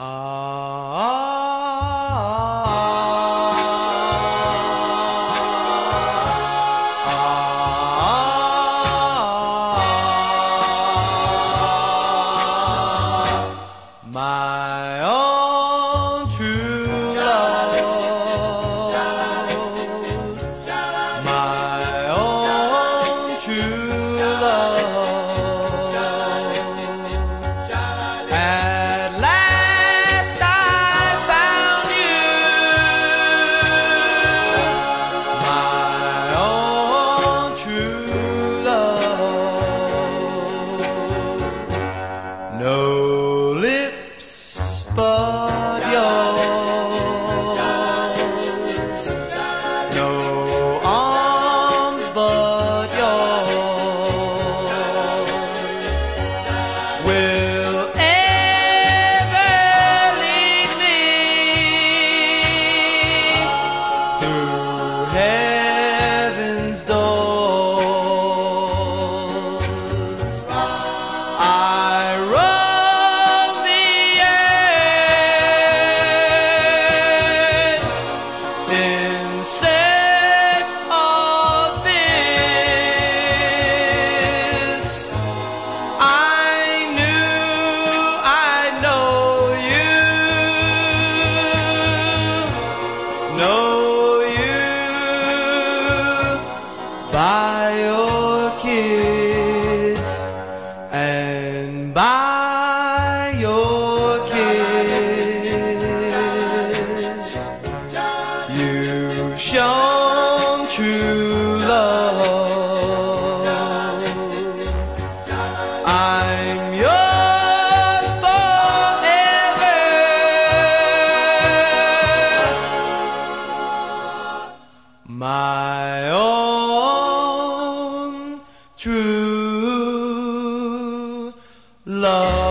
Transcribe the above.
Ah. stand by your kiss. You've shown true love. I'm yours forever. My own true love.